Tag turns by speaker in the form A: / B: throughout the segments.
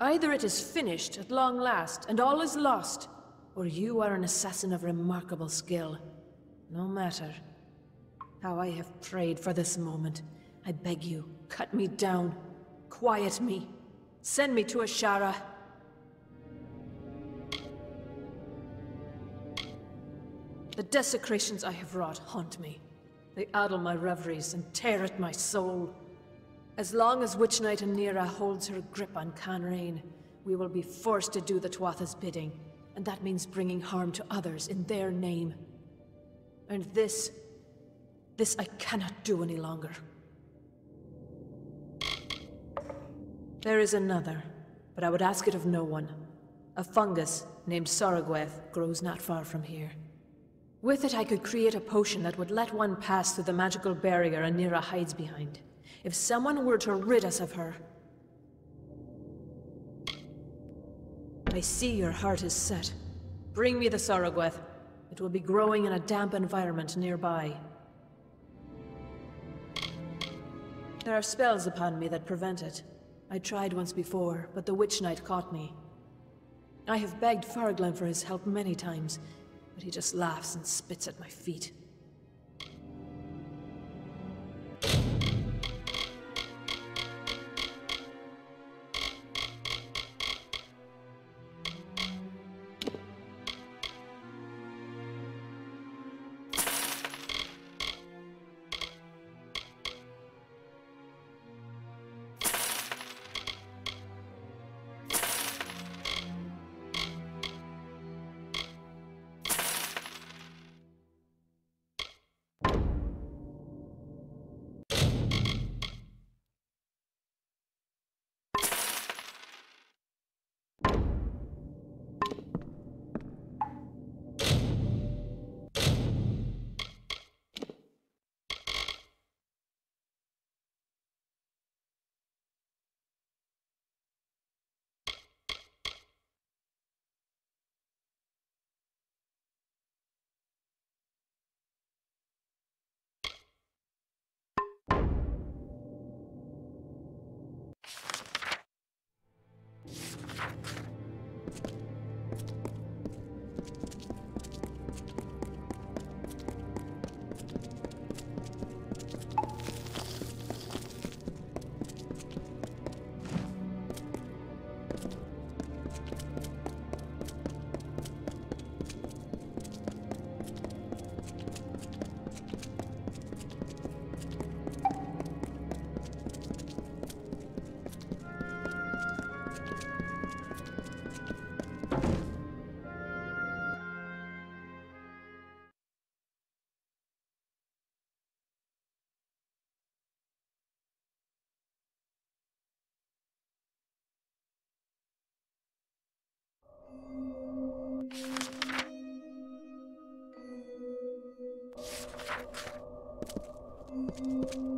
A: Either it is finished at long last, and all is lost, or you are an assassin of remarkable skill. No matter. How I have prayed for this moment. I beg you, cut me down. Quiet me. Send me to Ashara. The desecrations I have wrought haunt me. They addle my reveries and tear at my soul. As long as Witch Knight Anira holds her grip on Canrain, we will be forced to do the Tuatha's bidding, and that means bringing harm to others in their name. And this... this I cannot do any longer. There is another, but I would ask it of no one. A fungus named Soragweth grows not far from here. With it I could create a potion that would let one pass through the magical barrier Anira hides behind. If someone were to rid us of her... I see your heart is set. Bring me the Soragweth. It will be growing in a damp environment nearby. There are spells upon me that prevent it. I tried once before, but the Witch Knight caught me. I have begged Farglen for his help many times, but he just laughs and spits at my feet. Thank you.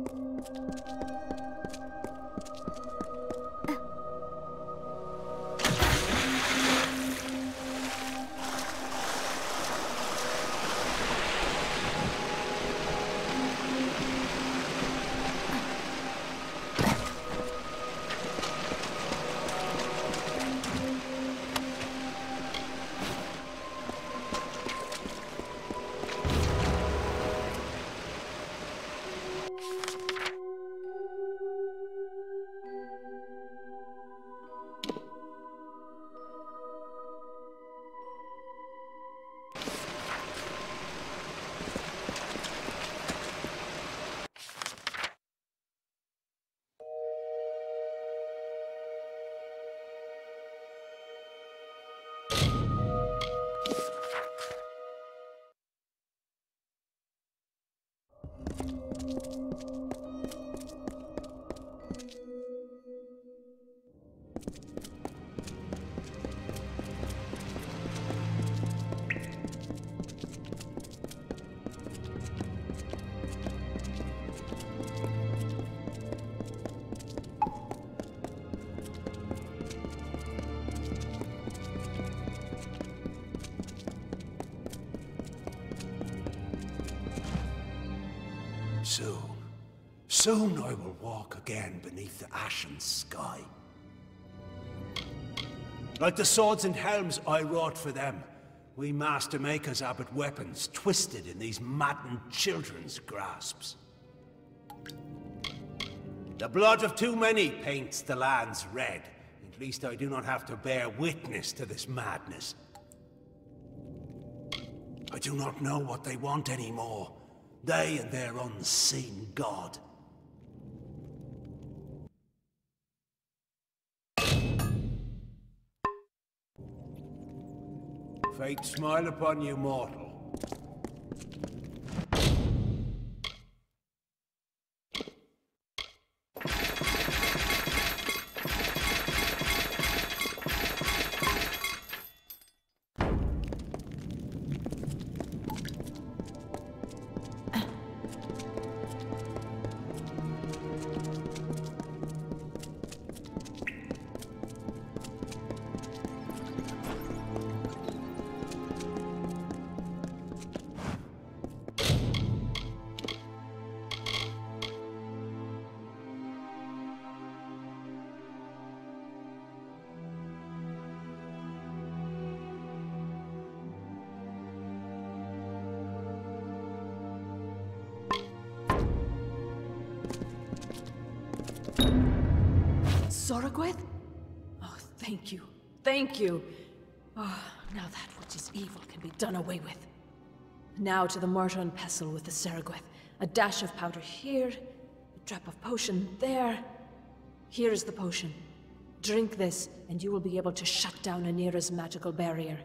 B: Soon, soon I will walk again beneath the ashen sky.
C: Like the swords and helms I wrought for them. We master makers are but weapons, twisted in these maddened children's grasps. The blood of too many paints the lands red. At least I do not have to bear witness to this madness. I do not know what they want anymore. They and their unseen god. Fate smile upon you, mortal.
A: Now to the mortar and pestle with the Saragweth. A dash of powder here, a drop of potion there. Here is the potion. Drink this, and you will be able to shut down Anira's magical barrier.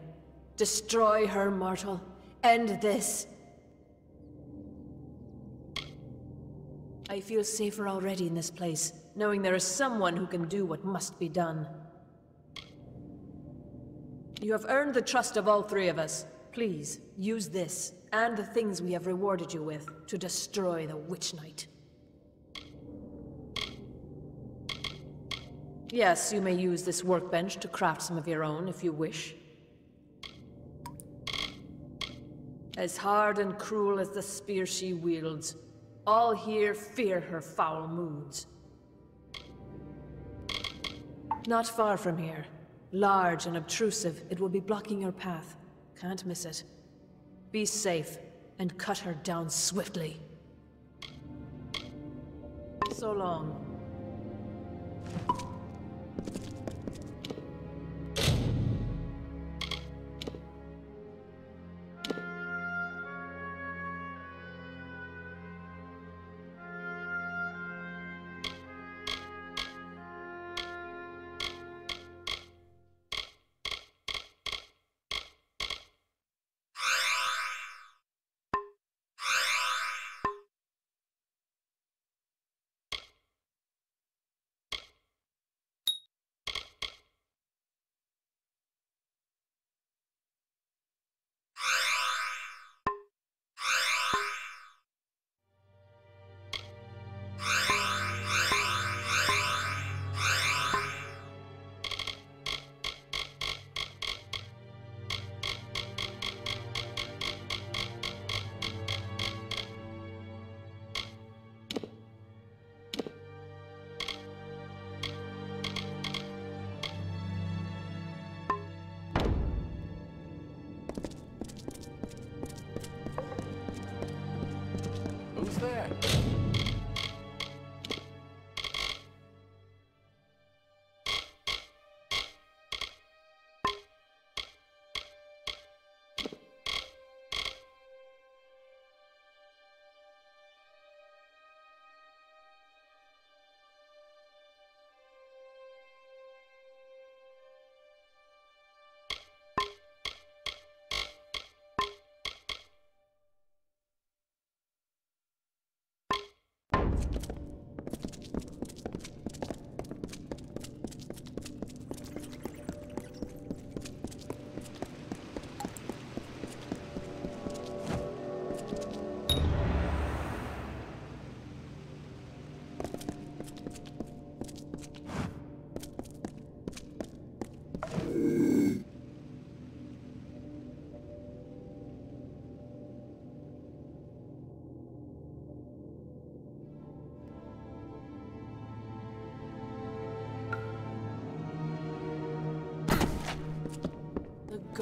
A: Destroy her, mortal. End this. I feel safer already in this place, knowing there is someone who can do what must be done. You have earned the trust of all three of us. Please, use this, and the things we have rewarded you with, to destroy the Witch Knight. Yes, you may use this workbench to craft some of your own if you wish. As hard and cruel as the spear she wields, all here fear her foul moods. Not far from here. Large and obtrusive, it will be blocking your path. Can't miss it. Be safe, and cut her down swiftly. So long.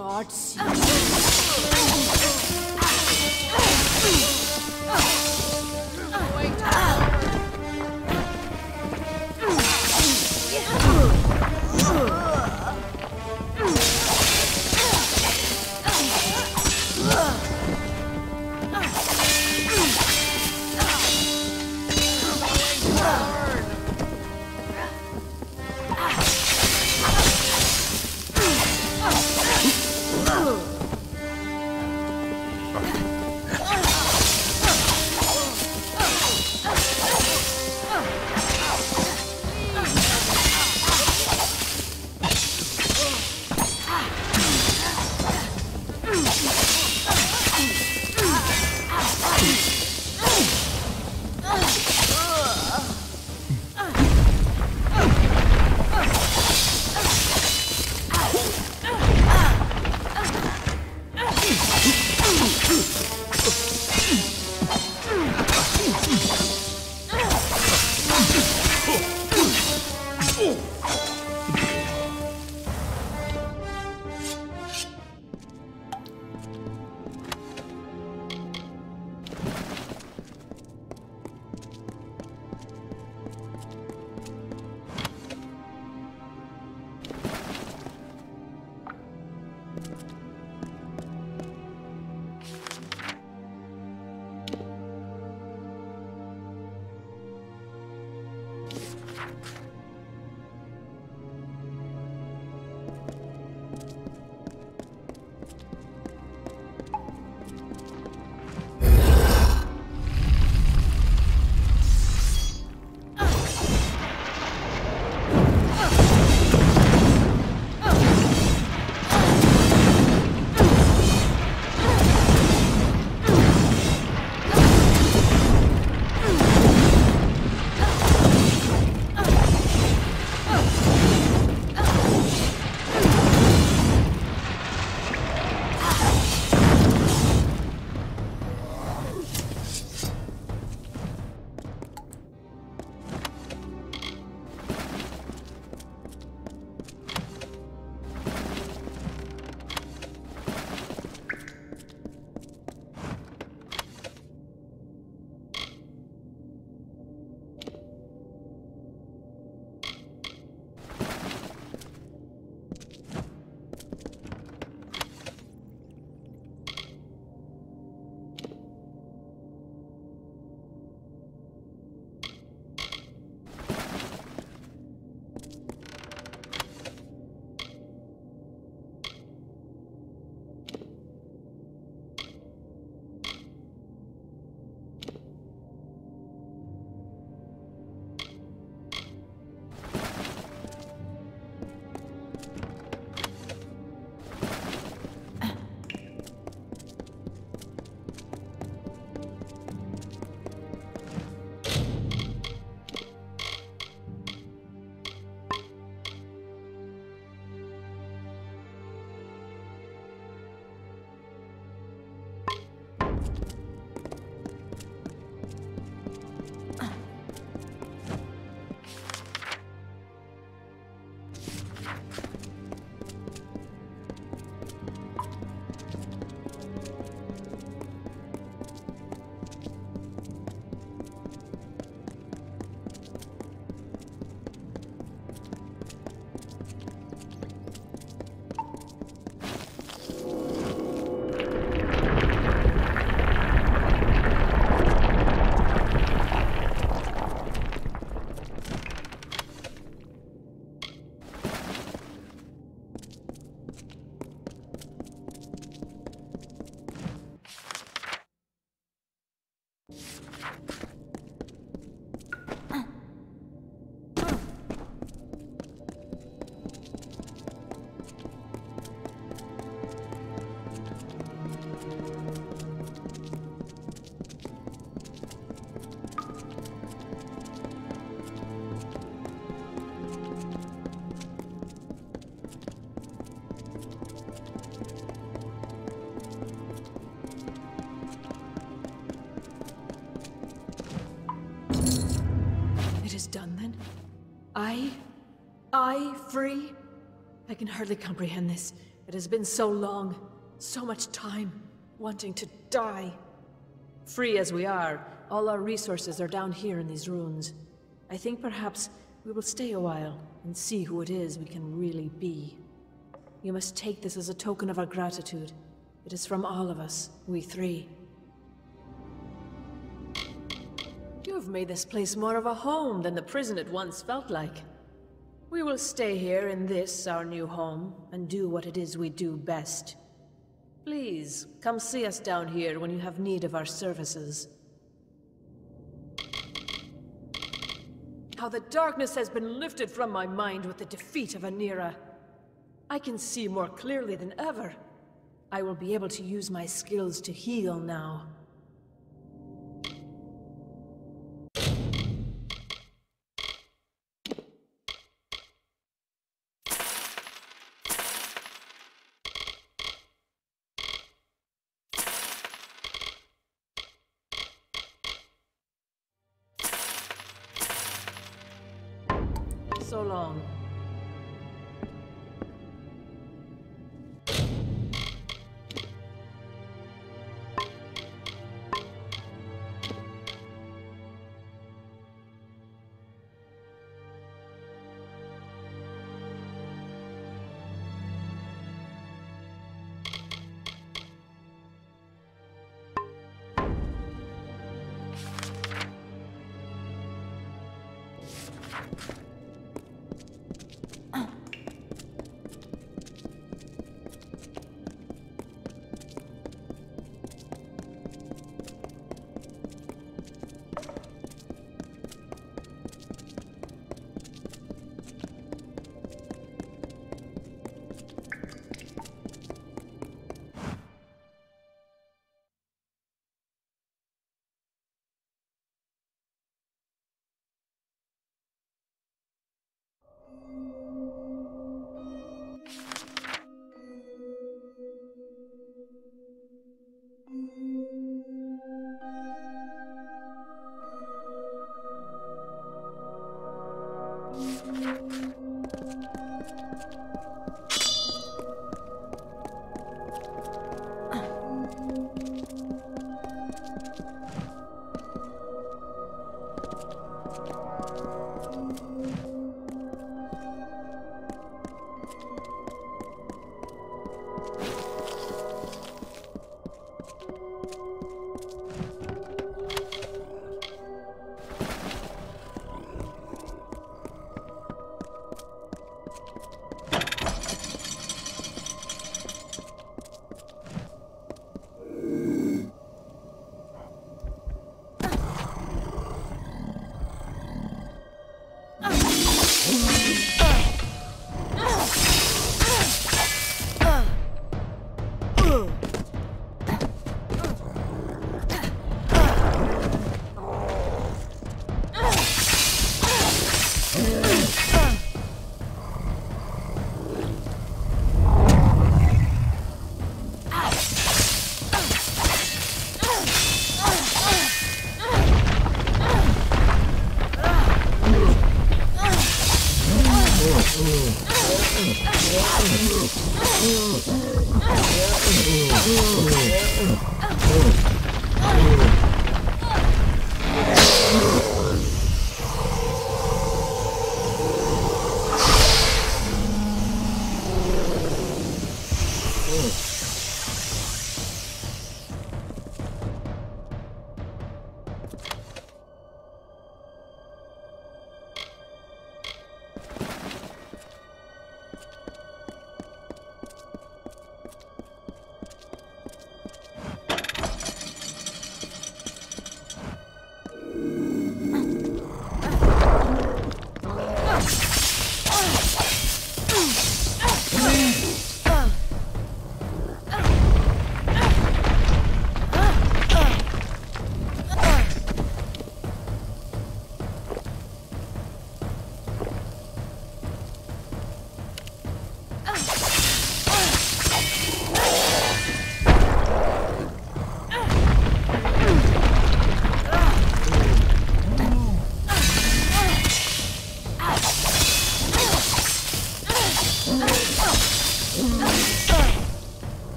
A: God see ah. Free? I can hardly comprehend this. It has been so long, so much time, wanting to die. Free as we are, all our resources are down here in these ruins. I think perhaps we will stay a while and see who it is we can really be. You must take this as a token of our gratitude. It is from all of us, we three. You have made this place more of a home than the prison it once felt like. We will stay here in this, our new home, and do what it is we do best. Please, come see us down here when you have need of our services. How the darkness has been lifted from my mind with the defeat of Anira. I can see more clearly than ever. I will be able to use my skills to heal now.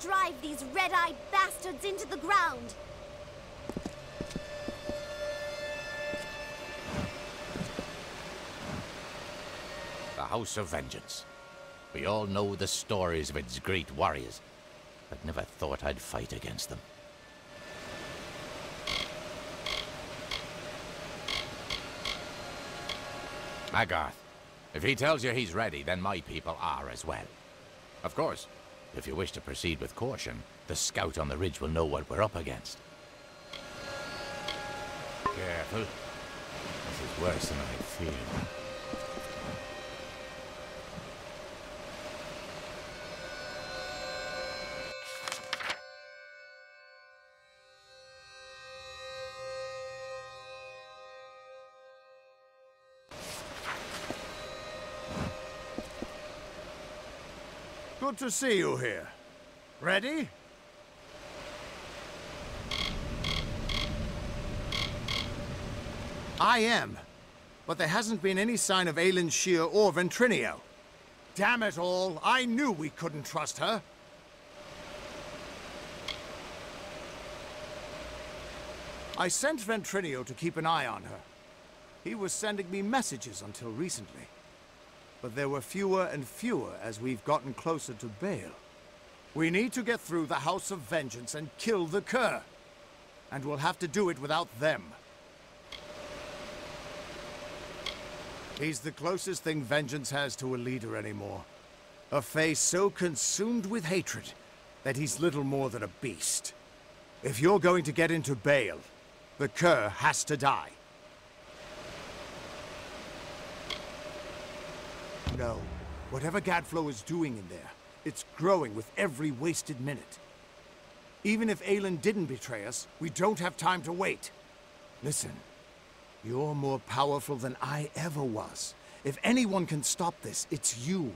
D: Drive these red-eyed bastards into the ground!
E: The House of Vengeance. We all know the stories of its great warriors, but never thought I'd fight against them. Magarth, if he tells you he's ready, then my people are as well. Of course, if you wish to proceed with caution, the scout on the ridge will know what we're up against. Careful. This is worse than I feared.
F: To see you here. Ready? I am. But there hasn't been any sign of Alyn Shir or Ventrinio. Damn it all, I knew we couldn't trust her. I sent Ventrinio to keep an eye on her. He was sending me messages until recently. But there were fewer and fewer as we've gotten closer to Baal. We need to get through the House of Vengeance and kill the Cur. And we'll have to do it without them. He's the closest thing Vengeance has to a leader anymore. A face so consumed with hatred that he's little more than a beast. If you're going to get into Baal, the Cur has to die. No. Whatever Gadflow is doing in there, it's growing with every wasted minute. Even if Alyn didn't betray us, we don't have time to wait. Listen, you're more powerful than I ever was. If anyone can stop this, it's you.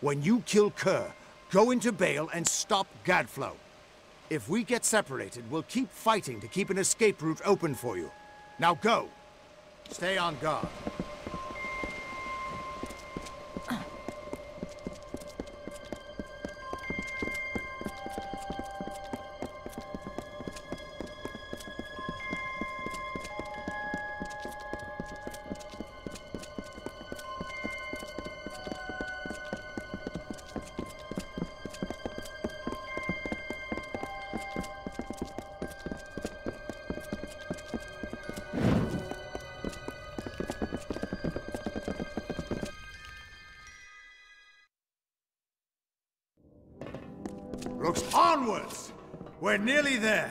F: When you kill Kerr, go into Baal and stop Gadflow. If we get separated, we'll keep fighting to keep an escape route open for you. Now go! Stay on guard. We're nearly there.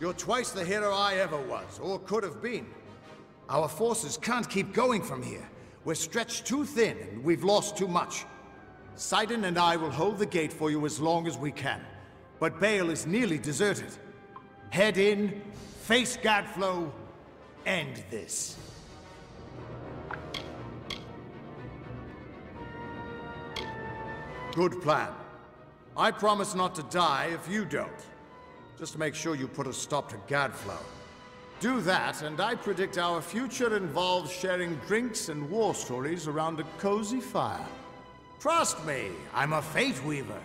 D: You're
F: twice the hero I ever was, or could have been. Our forces can't keep going from here. We're stretched too thin, and we've lost too much. Sidon and I will hold the gate for you as long as we can. But Bale is nearly deserted. Head in, face Gadflow, end this. Good plan. I promise not to die if you don't. Just to make sure you put a stop to Gadflow. Do that, and I predict our future involves sharing drinks and war stories around a cozy fire. Trust me, I'm a Fate Weaver.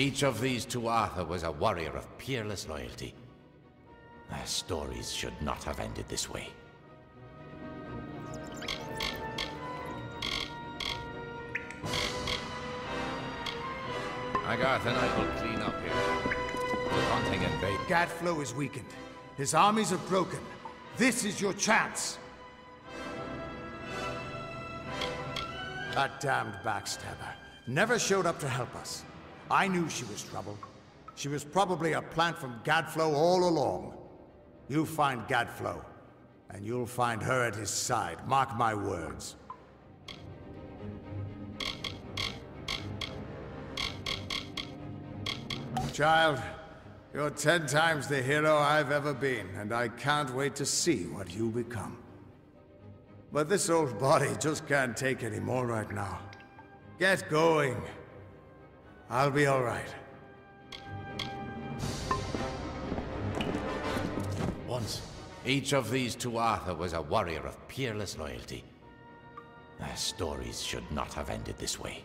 E: Each of these Tuatha was a warrior of peerless loyalty. Their stories should not have ended this way. Agarth and I will clean up here. The hunting and bait.
F: Gadflow is weakened. His armies are broken. This is your chance. That damned backstabber never showed up to help us. I knew she was trouble. She was probably a plant from Gadflow all along. You find Gadflow, and you'll find her at his side. Mark my words. Child, you're ten times the hero I've ever been, and I can't wait to see what you become. But this old body just can't take any more right now. Get going. I'll be all right.
E: Once, each of these Tuatha was a warrior of peerless loyalty. Their stories should not have ended this way.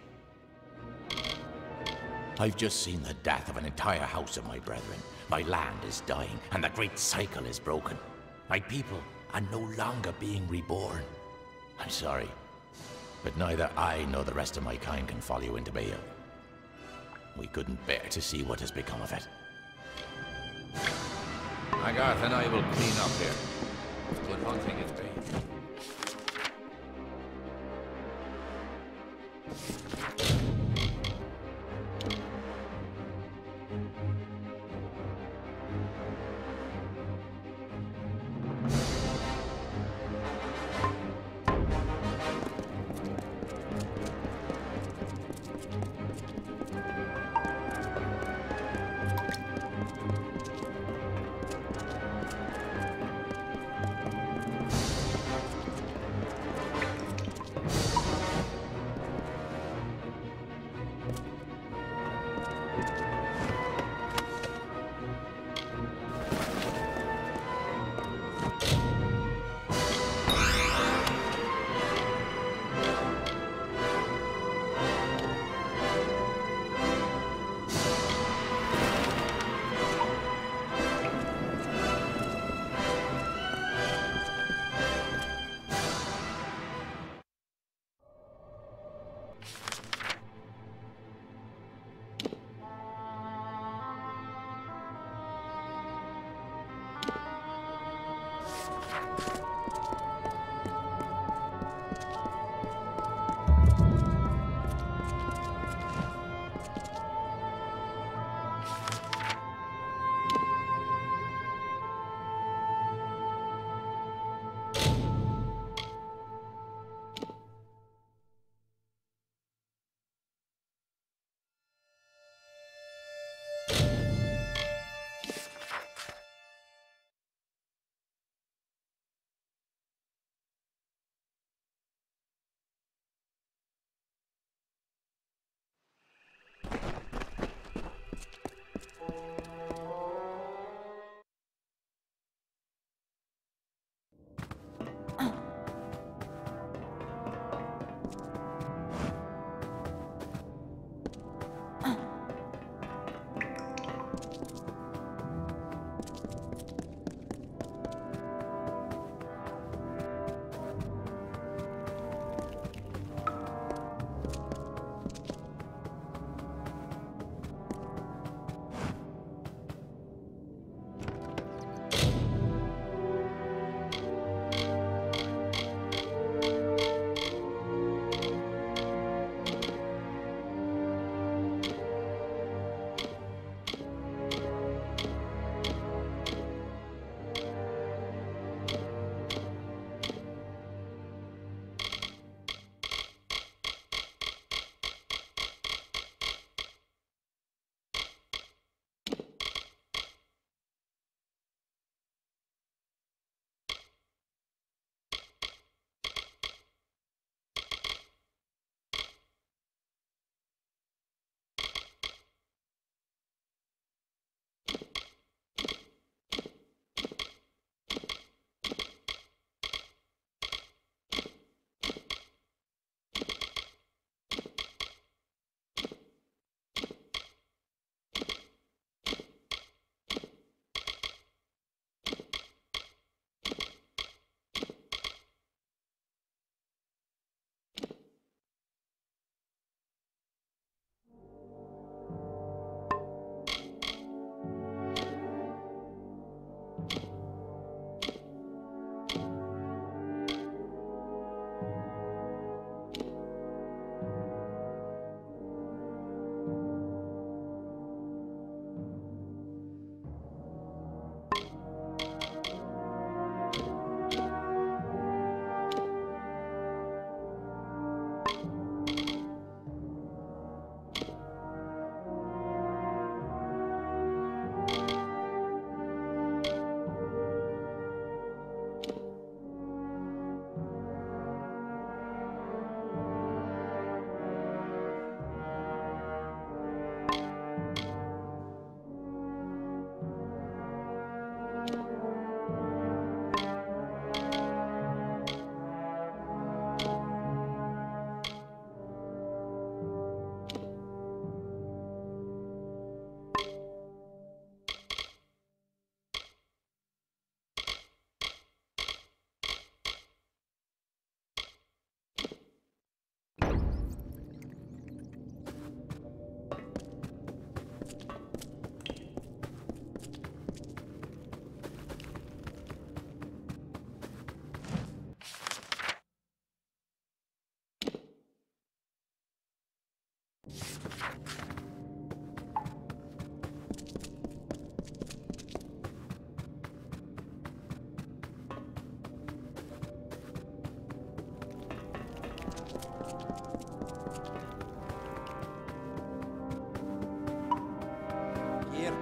E: I've just seen the death of an entire house of my brethren. My land is dying, and the great cycle is broken. My people are no longer being reborn. I'm sorry, but neither I nor the rest of my kind can follow you into Bale. We couldn't bear to see what has become of it. Agarth and I will clean up here. Good hunting it be.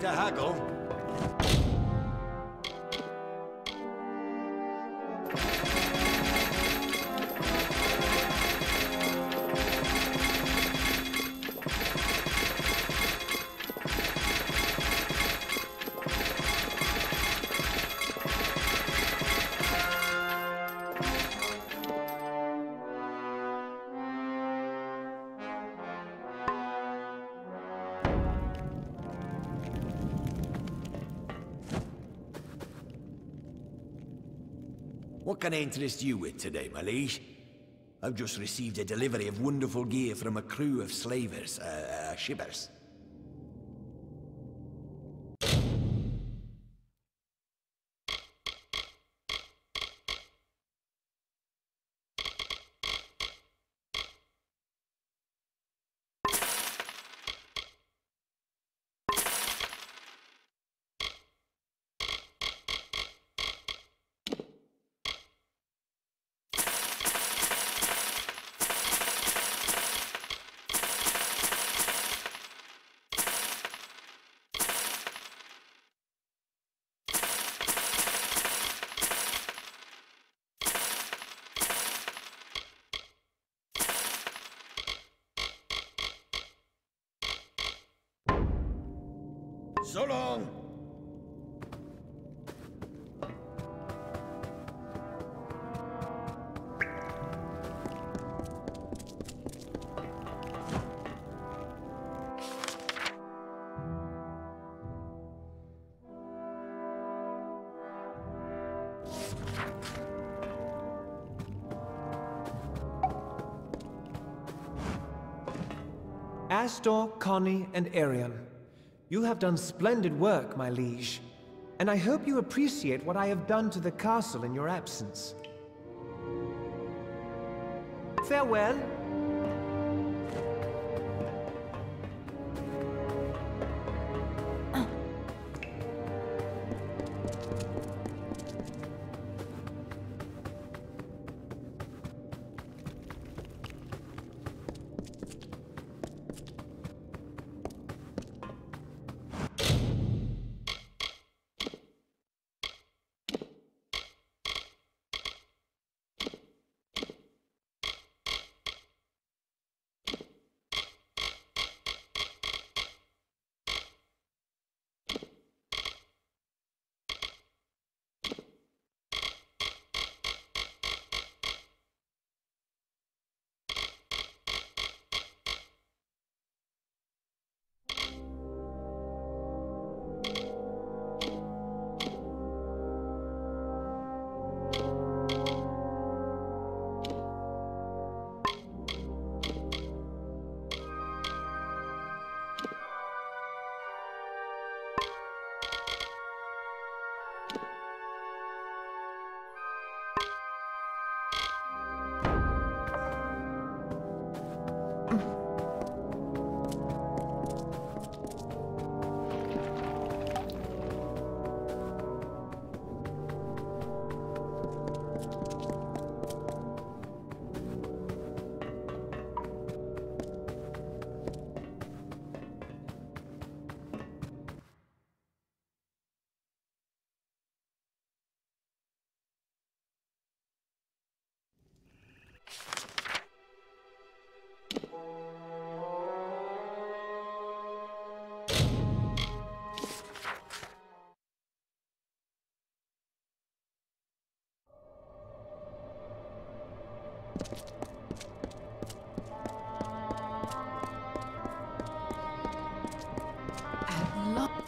G: To haggle. Can I interest you with today, my liege? I've just received a delivery of wonderful gear from a crew of slavers, uh, uh, shippers.
H: Astor, Connie, and Arion. You have done splendid work, my liege. And I hope you appreciate what I have done to the castle in your absence. Farewell.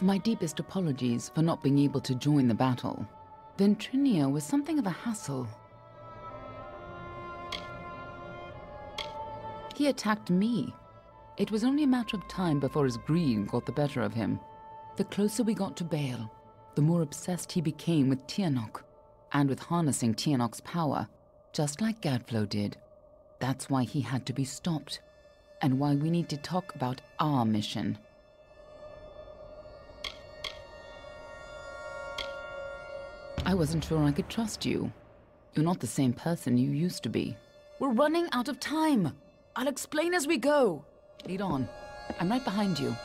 I: My deepest apologies for not being able to join the battle. Ventrinia was something of a hassle. He attacked me. It was only a matter of time before his greed got the better of him. The closer we got to Bale, the more obsessed he became with Tirnoch, and with harnessing Tirnoch's power, just like Gadflow did. That's why he had to be stopped, and why we need to talk about our mission. I wasn't sure I could trust you. You're not the same person you used to be. We're running out of time. I'll explain as we go. Lead on. I'm right behind you.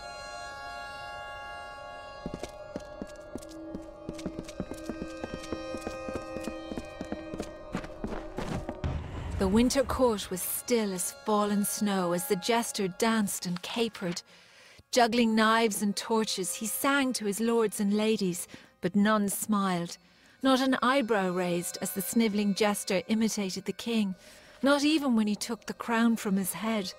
J: The winter court was still as fallen snow as the jester danced and capered. Juggling knives and torches, he sang to his lords and ladies, but none smiled. Not an eyebrow raised as the snivelling jester imitated the king, not even when he took the crown from his head.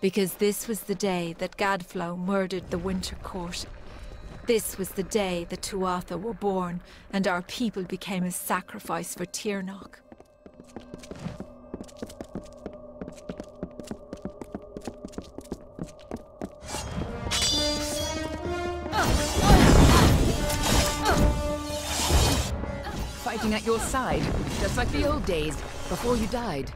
J: Because this was the day that Gadflow murdered the winter court. This was the day the Tuatha were born, and our people became a sacrifice for Tirnoch.
I: At your side, just like the old days, before you died.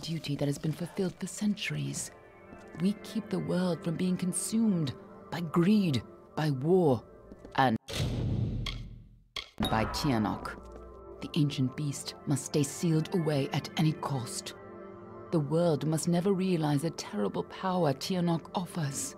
I: Duty that has been fulfilled for centuries. We keep the world from being consumed by greed, by war, and by Tirnoch. The ancient beast must stay sealed away at any cost. The world must never realize the terrible power Tirnoch offers.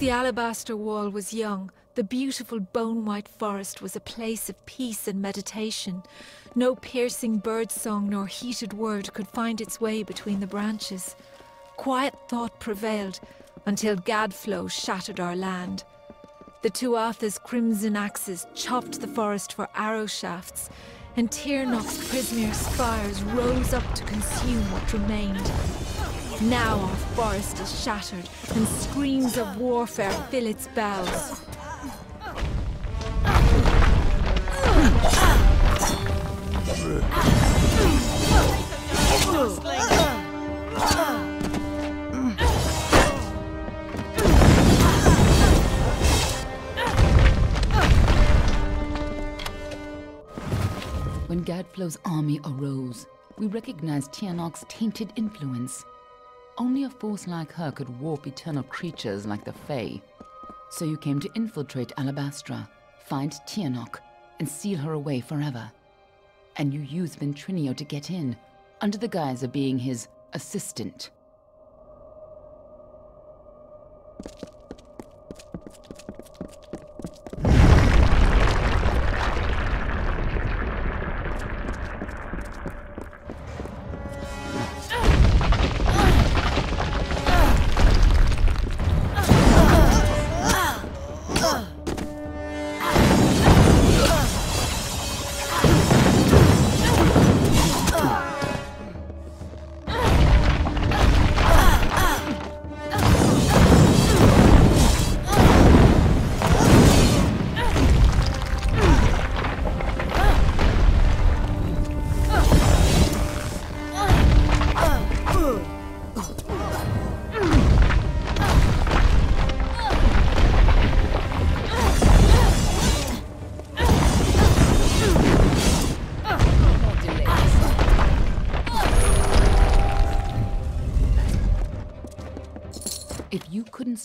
J: The alabaster wall was young, the beautiful bone white forest was a place of peace and meditation. No piercing bird song nor heated word could find its way between the branches. Quiet thought prevailed until Gadflow shattered our land. The Tuatha's crimson axes chopped the forest for arrow shafts, and Tirnoch's Prismere spires rose up to consume what remained. Now our forest is shattered, and screams of warfare fill its boughs.
I: When Gadflow's army arose, we recognized Tirnoch's tainted influence. Only a force like her could warp eternal creatures like the Fae. So you came to infiltrate Alabastra, find Tirnoch, and seal her away forever. And you used Ventrinio to get in, under the guise of being his assistant.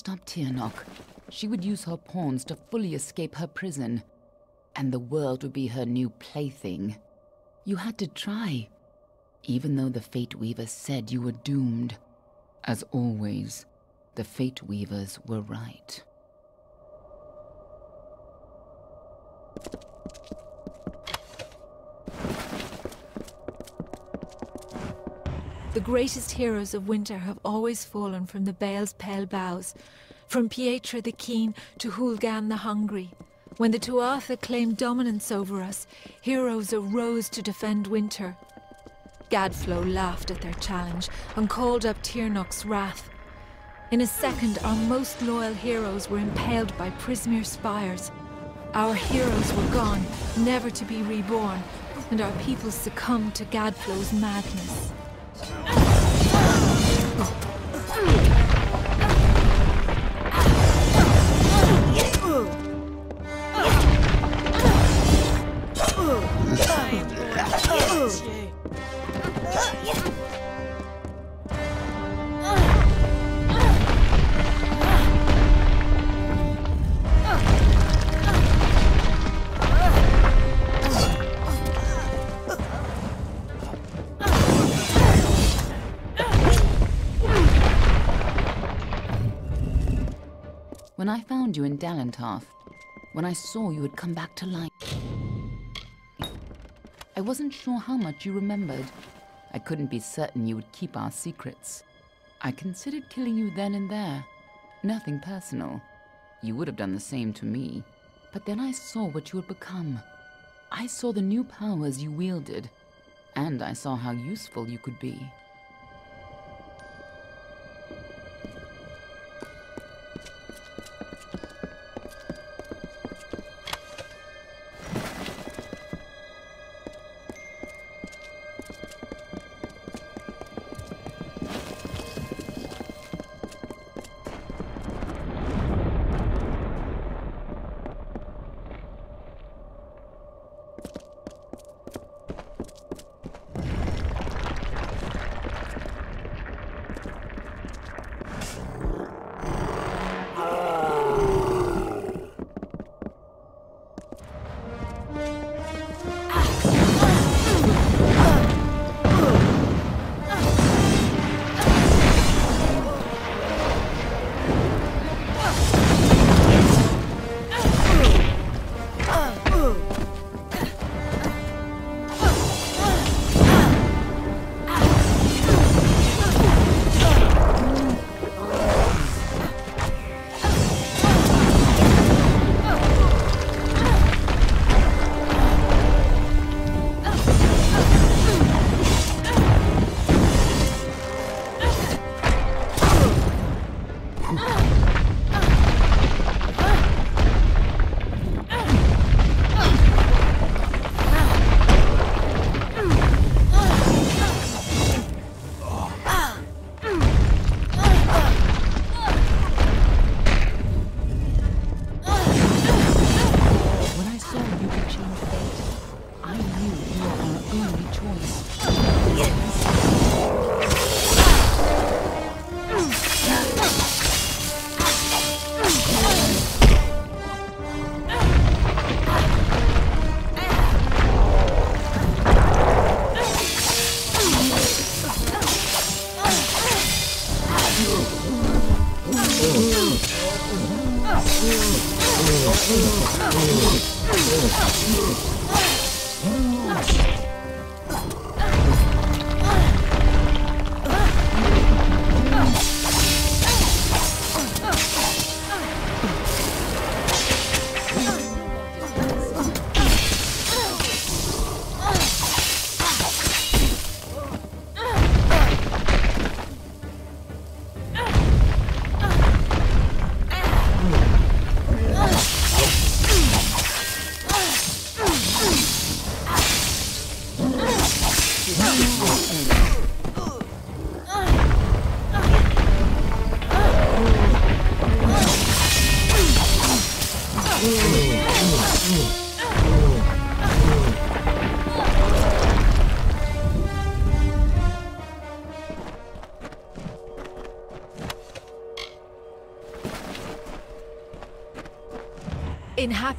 I: Stop Tirnoch, she would use her pawns to fully escape her prison, and the world would be her new plaything. You had to try, even though the Fate Weavers said you were doomed. As always, the Fate Weavers were right.
J: The greatest heroes of winter have always fallen from the Bale's pale bows, from Pietra the Keen to Hulgan the Hungry. When the Tuatha claimed dominance over us, heroes arose to defend winter. Gadflow laughed at their challenge and called up Tirnoch's wrath. In a second, our most loyal heroes were impaled by Prismere spires. Our heroes were gone, never to be reborn, and our people succumbed to Gadflow's madness. Yeah.
I: When I found you in Dalentarth, when I saw you had come back to life, I wasn't sure how much you remembered. I couldn't be certain you would keep our secrets. I considered killing you then and there. Nothing personal. You would have done the same to me. But then I saw what you had become. I saw the new powers you wielded, and I saw how useful you could be.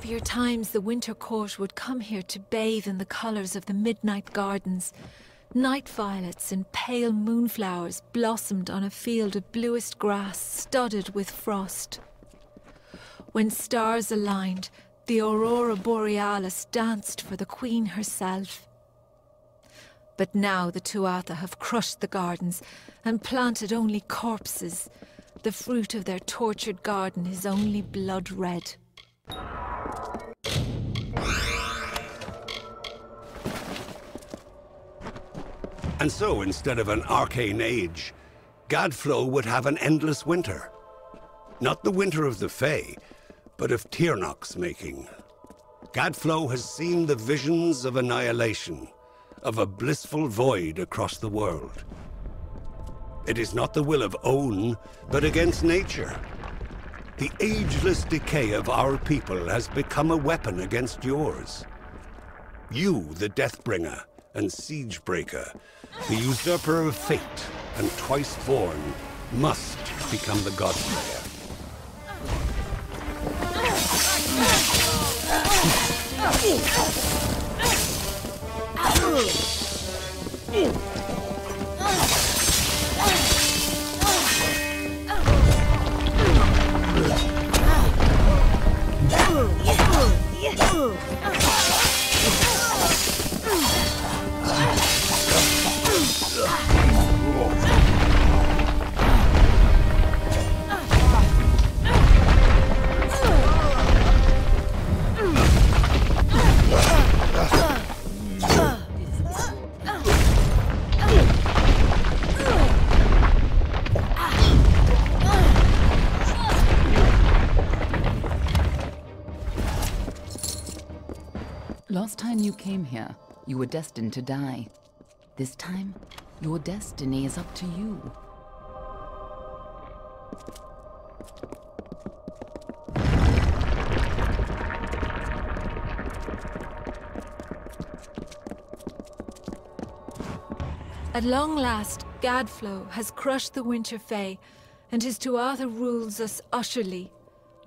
J: Happier times, the Winter Court would come here to bathe in the colours of the midnight gardens. Night violets and pale moonflowers blossomed on a field of bluest grass studded with frost. When stars aligned, the aurora borealis danced for the queen herself. But now the Tuatha have crushed the gardens and planted only corpses. The fruit of their tortured garden is only blood red.
K: And so, instead of an arcane age, Gadflow would have an endless winter. Not the winter of the Fae, but of Tirnoch's making. Gadflow has seen the visions of annihilation, of a blissful void across the world. It is not the will of Own, but against nature. The ageless decay of our people has become a weapon against yours. You, the Deathbringer and Siegebreaker, the usurper of fate and twice born, must become the Godslayer.
I: Last came here, you were destined to die. This time, your destiny is up to you.
J: At long last, Gadflow has crushed the Winter Fae, and his Tuatha rules us usherly.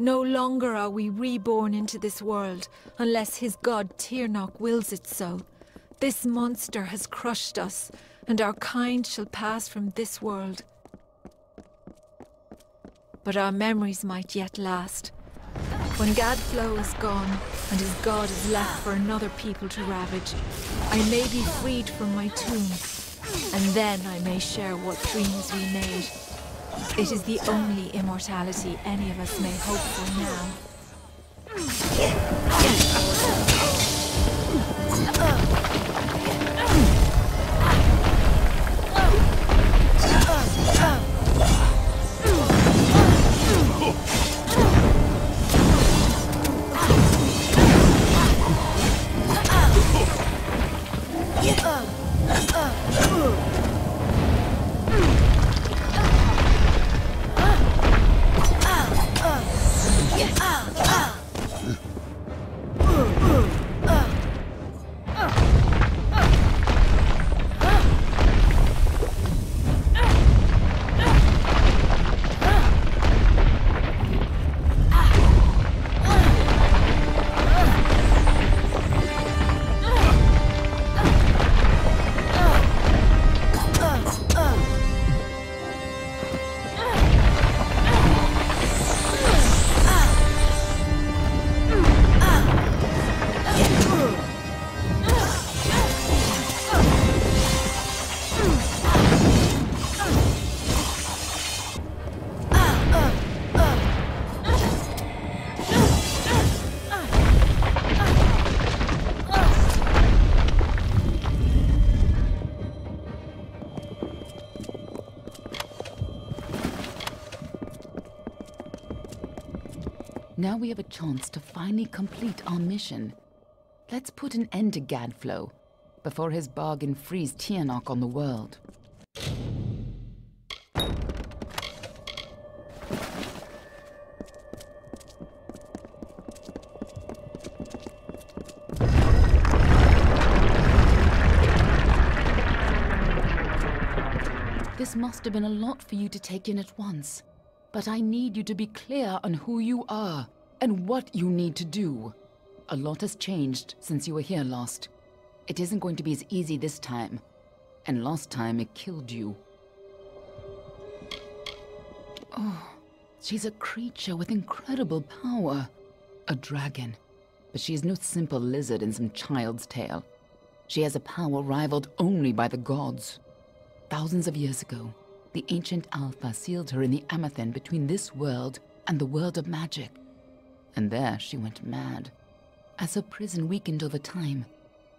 J: No longer are we reborn into this world, unless his god Tirnoch wills it so. This monster has crushed us, and our kind shall pass from this world. But our memories might yet last. When Gadflow is gone, and his god is left for another people to ravage, I may be freed from my tomb, and then I may share what dreams we made. It is the only immortality any of us may hope for now.
I: Now we have a chance to finally complete our mission. Let's put an end to Gadflow before his bargain frees Tirnoch on the world. This must have been a lot for you to take in at once. But I need you to be clear on who you are. And what you need to do. A lot has changed since you were here last. It isn't going to be as easy this time. And last time it killed you. Oh, she's a creature with incredible power. A dragon. But she is no simple lizard in some child's tale. She has a power rivaled only by the gods. Thousands of years ago, the ancient Alfar sealed her in the Amethyst between this world and the world of magic. And there she went mad. As her prison weakened over time,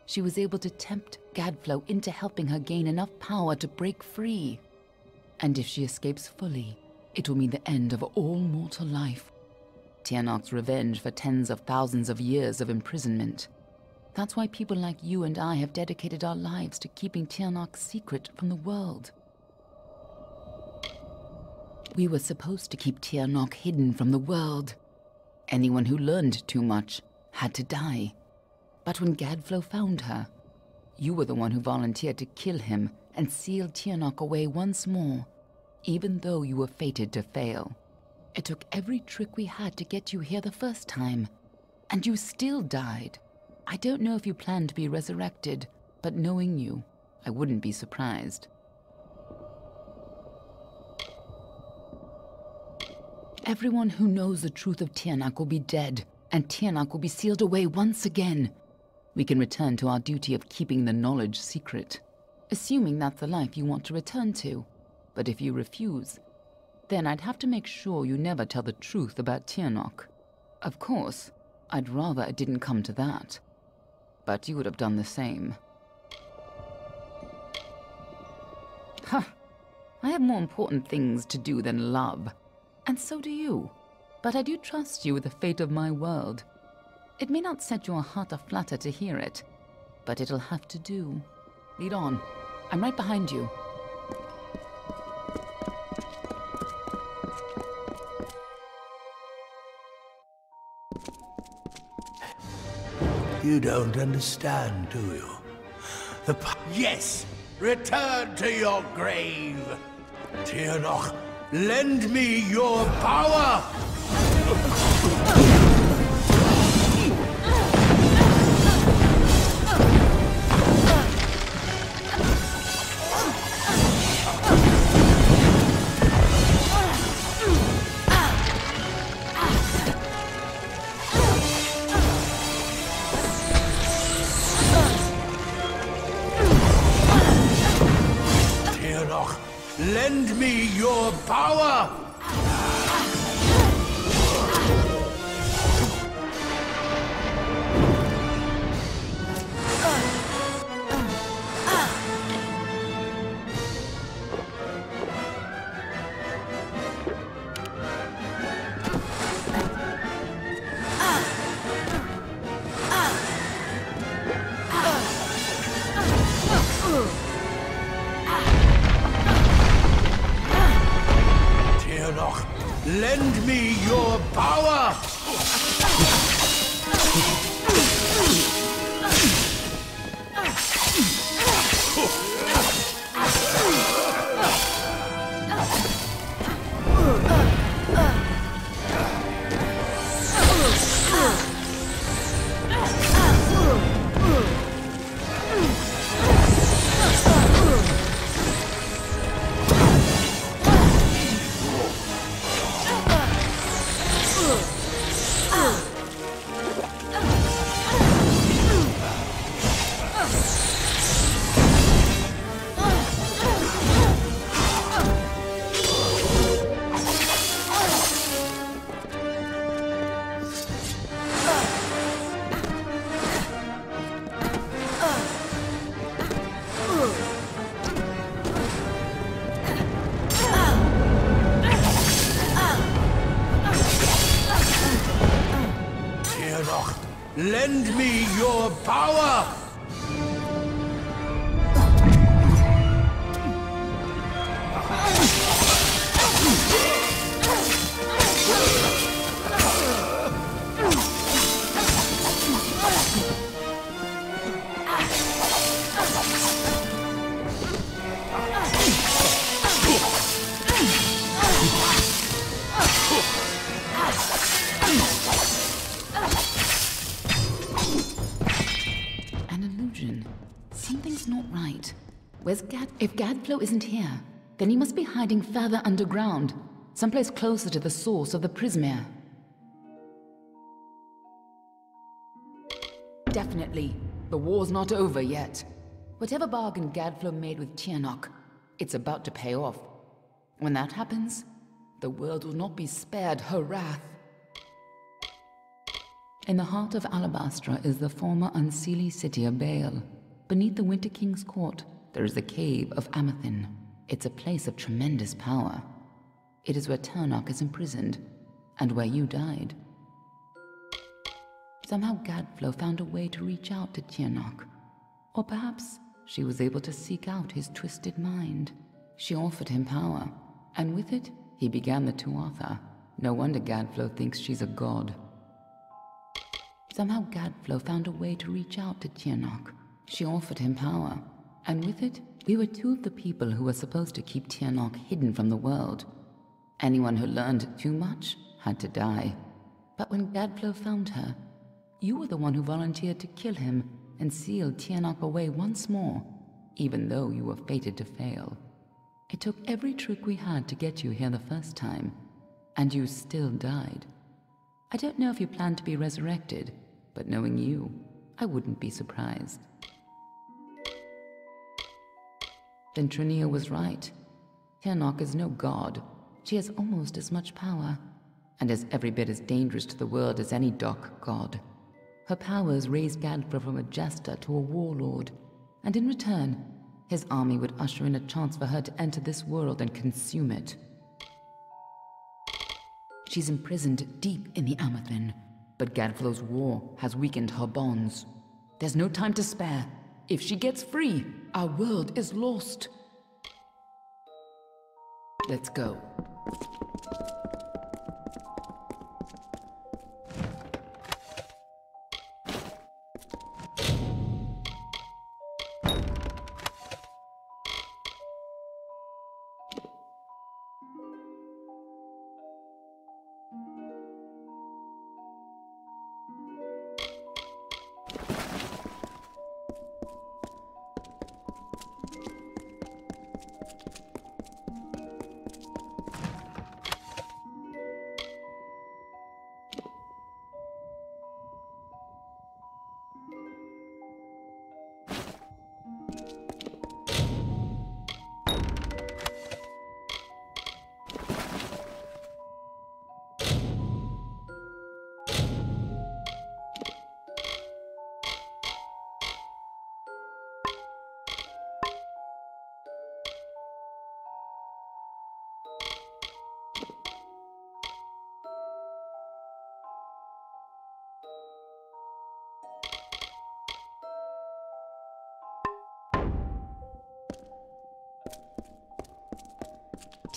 I: she was able to tempt Gadflow into helping her gain enough power to break free. And if she escapes fully, it will mean the end of all mortal life. Tirnoch's revenge for tens of thousands of years of imprisonment. That's why people like you and I have dedicated our lives to keeping Tirnoch secret from the world. We were supposed to keep Tirnoch hidden from the world. Anyone who learned too much had to die. But when Gadflow found her, you were the one who volunteered to kill him and seal Tirnoch away once more, even though you were fated to fail. It took every trick we had to get you here the first time, and you still died. I don't know if you plan to be resurrected, but knowing you, I wouldn't be surprised. Everyone who knows the truth of Tirnoch will be dead, and Tirnoch will be sealed away once again. We can return to our duty of keeping the knowledge secret, assuming that's the life you want to return to. But if you refuse, then I'd have to make sure you never tell the truth about Tirnoch. Of course, I'd rather it didn't come to that. But you would have done the same. Huh. I have more important things to do than love. And so do you. But I do trust you with the fate of my world. It may not set your heart aflutter to hear it, but it'll have to do. Lead on. I'm right behind you.
B: You don't understand, do you? The Yes! Return to your grave! Tirnoch, lend me your power! Your power!
I: If Gadflow isn't here, then he must be hiding further underground, someplace closer to the source of the Prismere. Definitely, the war's not over yet. Whatever bargain Gadflow made with Tirnoch, it's about to pay off. When that happens, the world will not be spared her wrath. In the heart of Alabastra is the former unseelie city of Baal. Beneath the Winter King's court, there is the Cave of Amethin. It's a place of tremendous power. It is where Tirnoch is imprisoned, and where you died. Somehow Gadflow found a way to reach out to Tirnoch. Or perhaps she was able to seek out his twisted mind. She offered him power, and with it, he began the Tuatha. No wonder Gadflow thinks she's a god. Somehow Gadflow found a way to reach out to Tirnoch. She offered him power, and with it, we were two of the people who were supposed to keep Tirnoch hidden from the world. Anyone who learned too much had to die. But when Gadflow found her, you were the one who volunteered to kill him and sealed Tirnoch away once more, even though you were fated to fail. It took every trick we had to get you here the first time, and you still died. I don't know if you plan to be resurrected, but knowing you, I wouldn't be surprised. Then Trinia was right. Tirnoch is no god. She has almost as much power, and is every bit as dangerous to the world as any Doc god. Her powers raised Gadflow from a jester to a warlord, and in return, his army would usher in a chance for her to enter this world and consume it. She's imprisoned deep in the Amethin, but Gadflow's war has weakened her bonds. There's no time to spare. If she gets free, our world is lost. Let's go.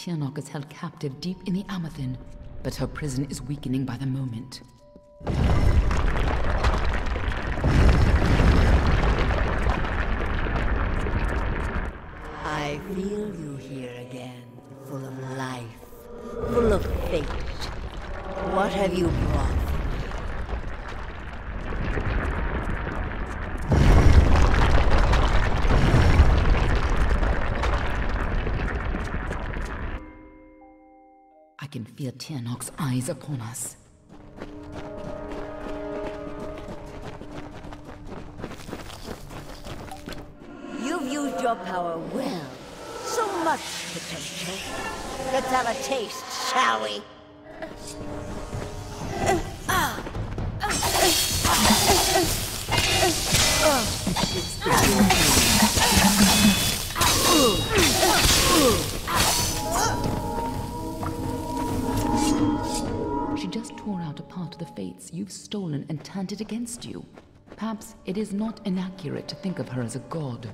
I: Tirnoch is held captive deep in the Amethin, but her prison is weakening by the moment.
L: I feel you here again,
I: upon us. Perhaps it is not inaccurate to think of her as a god.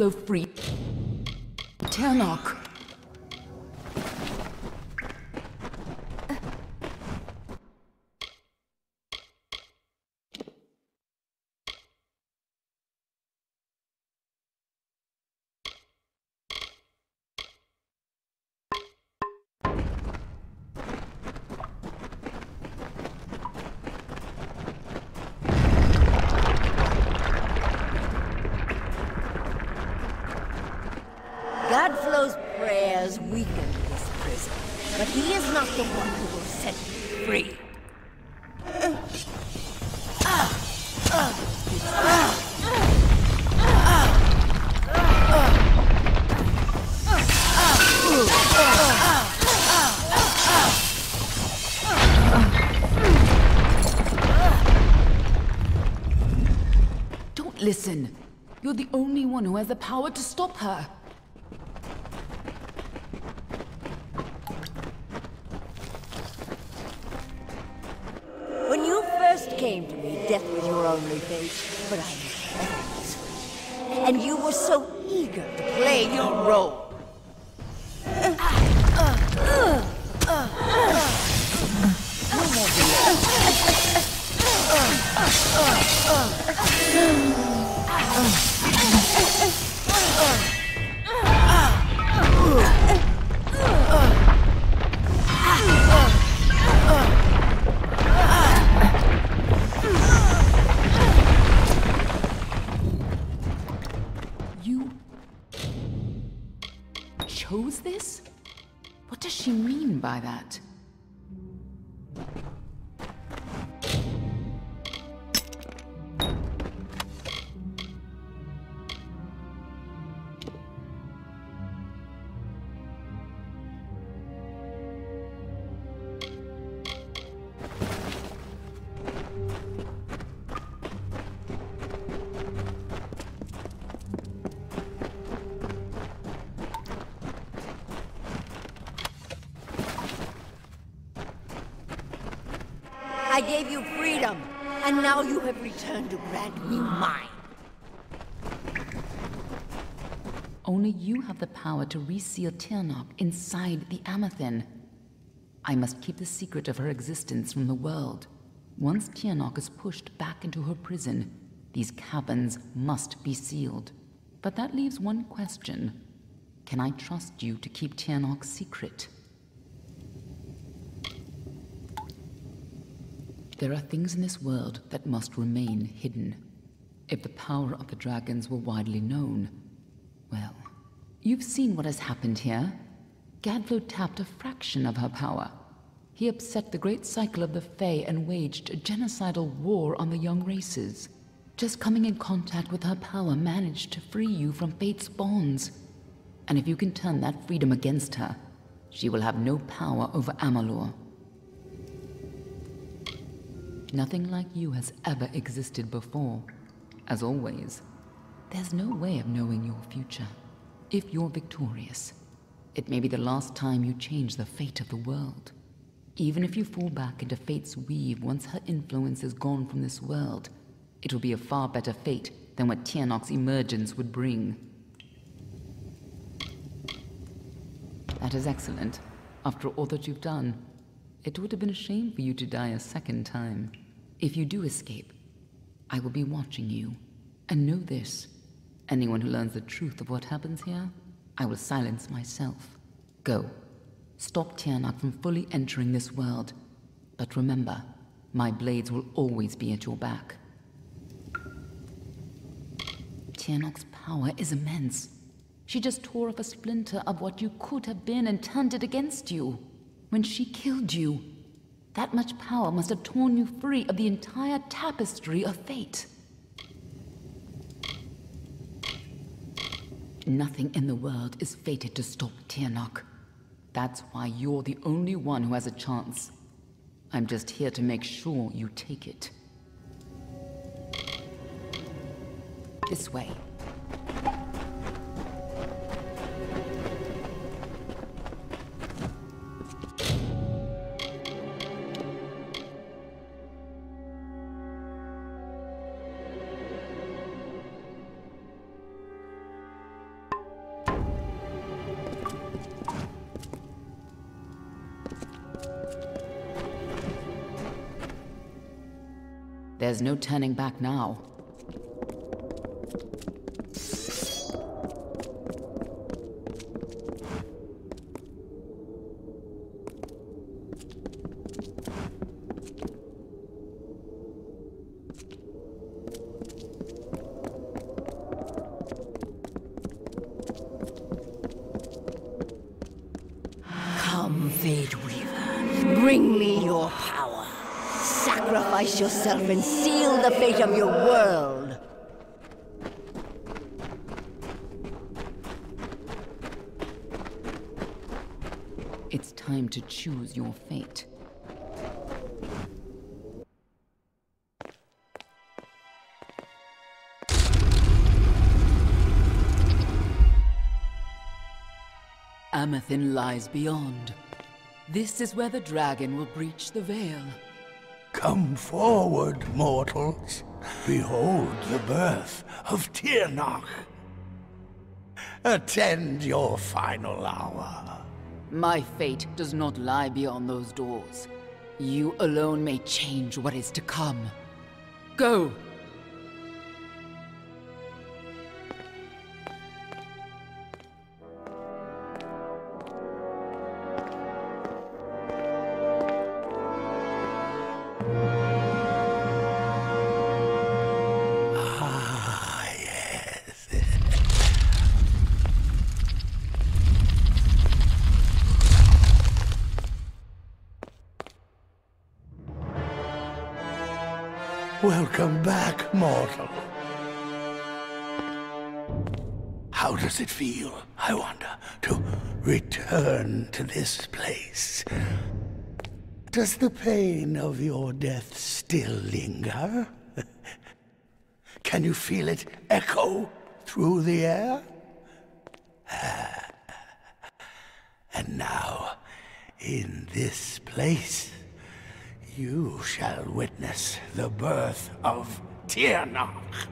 I: Let free.
L: Prayers weakened this prison, but he is not the one who will set you free.
I: Don't listen. You're the only one who has the power to stop her.
L: To
I: reseal Tirnoch inside the Amethyn. I must keep the secret of her existence from the world. Once Tirnoch is pushed back into her prison, these caverns must be sealed. But that leaves one question. Can I trust you to keep Tirnoch's secret? There are things in this world that must remain hidden. If the power of the dragons were widely known, well, you've seen what has happened here. Gadflow tapped a fraction of her power. He upset the great cycle of the Fae and waged a genocidal war on the young races. Just coming in contact with her power managed to free you from fate's bonds. And if you can turn that freedom against her, she will have no power over Amalur. Nothing like you has ever existed before. As always, there's no way of knowing your future. If you're victorious, it may be the last time you change the fate of the world. Even if you fall back into fate's weave once her influence is gone from this world, it will be a far better fate than what Tirnoch's emergence would bring. That is excellent. After all that you've done, it would have been a shame for you to die a second time. If you do escape, I will be watching you. And know this anyone who learns the truth of what happens here, I will silence myself. Go. Stop Tirnoch from fully entering this world. But remember, my blades will always be at your back. Tirnoch's power is immense. She just tore off a splinter of what you could have been and turned it against you. When she killed you, that much power must have torn you free of the entire tapestry of fate. Nothing in the world is fated to stop Tirnoch. That's why you're the only one who has a chance. I'm just here to make sure you take it. This way. There's no turning back now.
L: Come, Fate Weaver. Bring me your power. Sacrifice yourself and seal the fate of your world.
I: It's time to your fate. Amethin lies beyond. This is where the dragon will breach the veil.
B: Come forward, mortals. Behold the birth of Tirnoch. Attend your final hour.
I: My fate does not lie beyond those doors. You alone may change what is to come. Go!
B: Can you feel it echo through the air? And now, in this place, you shall witness the birth of Tirnoch,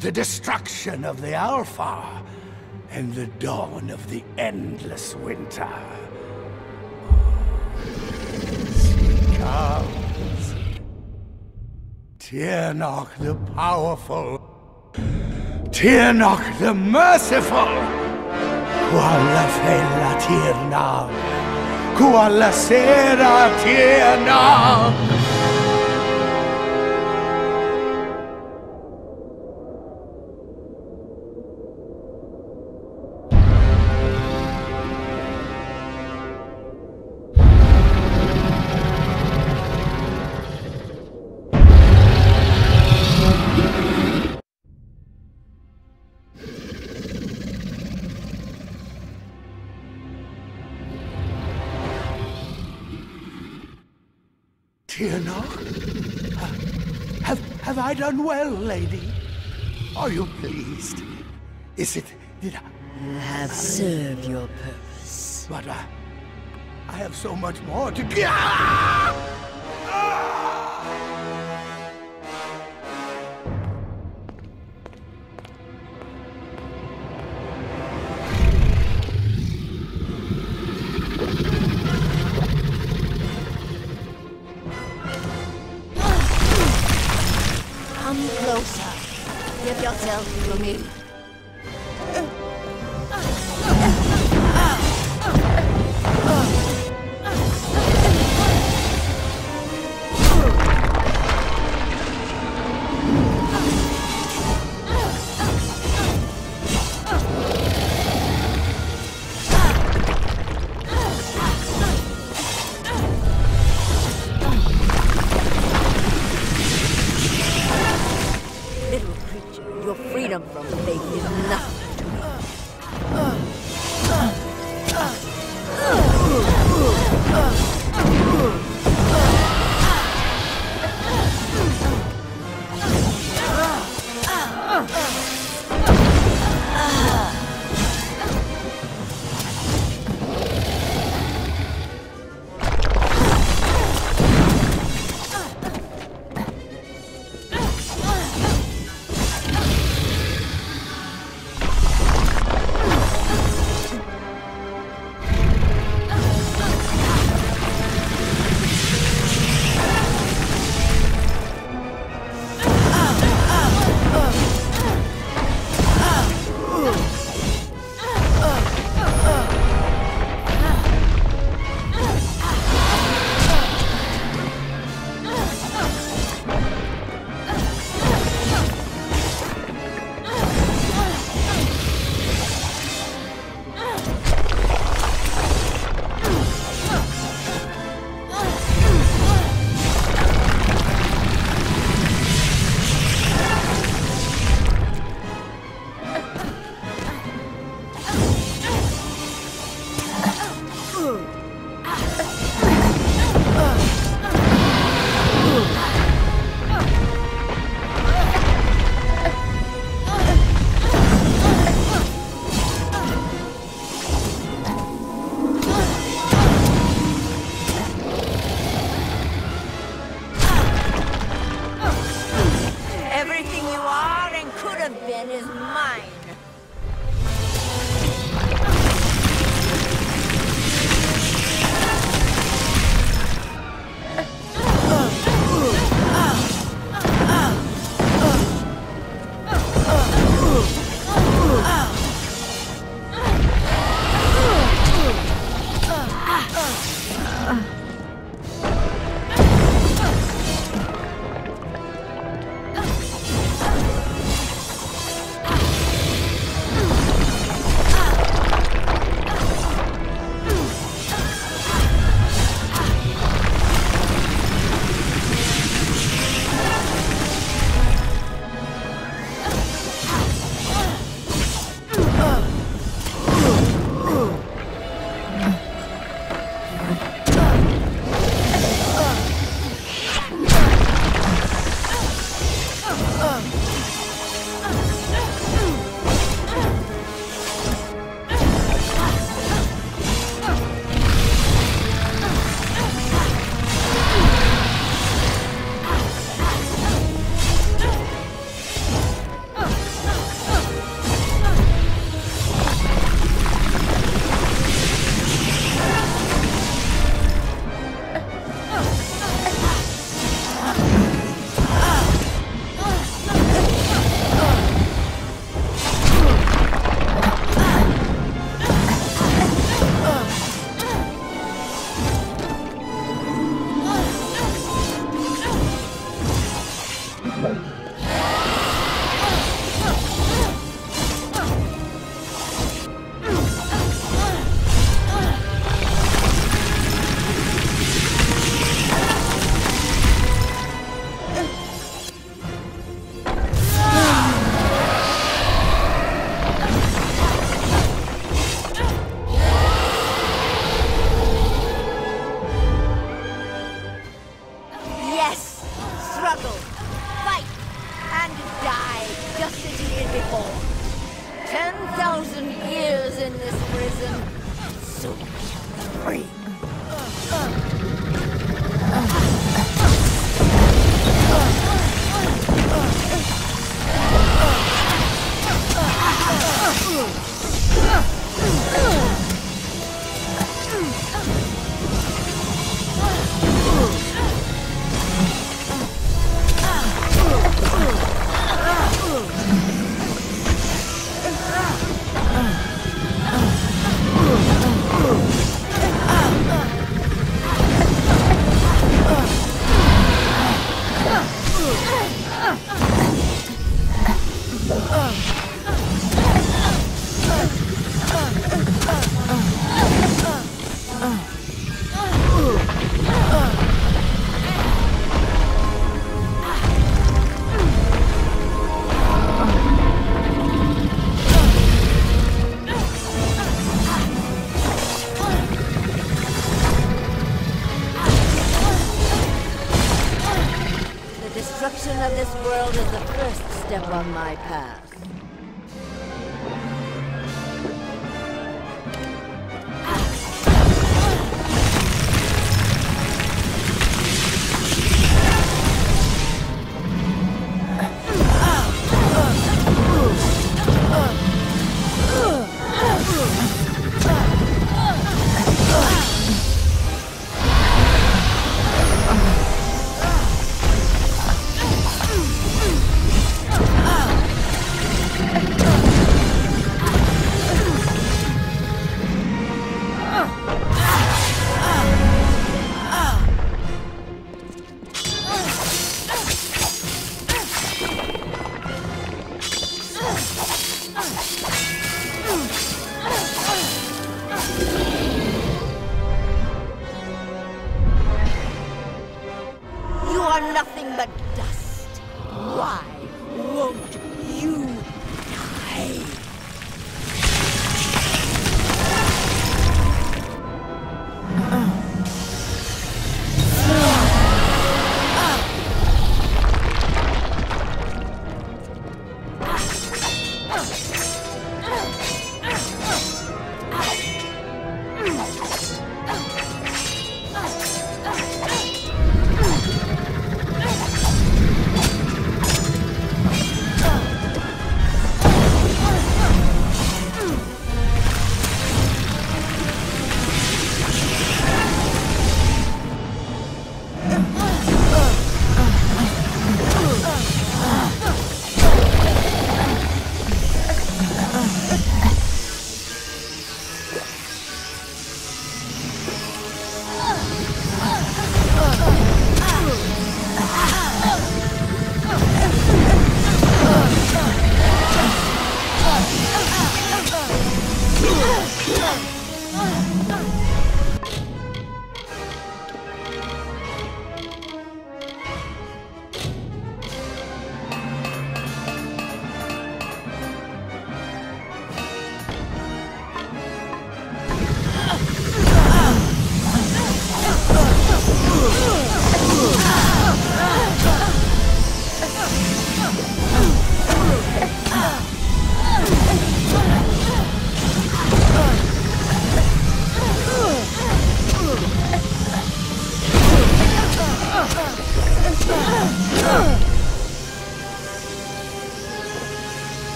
B: the destruction of the Alfar, and the dawn of the endless winter. She comes. Tirnoch the powerful. Tirnoch the merciful. Qualla fella Tirnoch. Qualla sera. Tirnoch? Well, lady? Are you pleased? Is it... Did I...
L: You have served your purpose.
B: But I... I have so much more to
L: Arian is mine. On my path.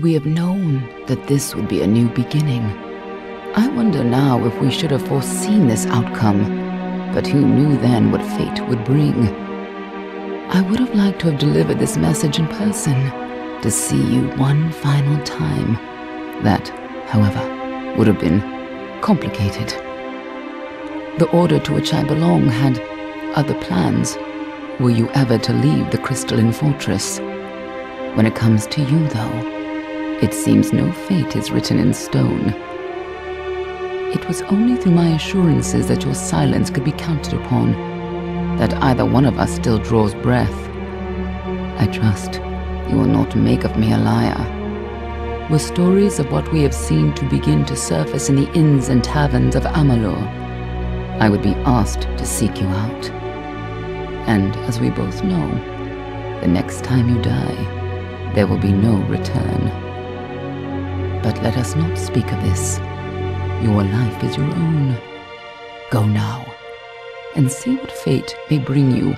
I: We have known that this would be a new beginning? I wonder now if we should have foreseen this outcome, but who knew then what fate would bring? I would have liked to have delivered this message in person, to see you one final time. That, however, would have been complicated. The order to which I belong had other plans. Were you ever to leave the crystalline fortress? When it comes to you, though, it seems no fate is written in stone. It was only through my assurances that your silence could be counted upon that either one of us still draws breath. I trust you will not make of me a liar. Were stories of what we have seen to begin to surface in the inns and taverns of Amalur, I would be asked to seek you out. And as we both know, the next time you die, there will be no return. But let us not speak of this. Your life is your own. Go now, and see what fate may bring you,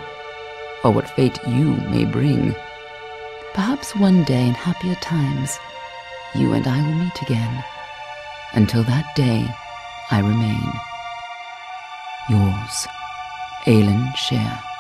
I: or what fate you may bring. Perhaps one day in happier times, you and I will meet again. Until that day, I remain. Yours, Alyn Shir.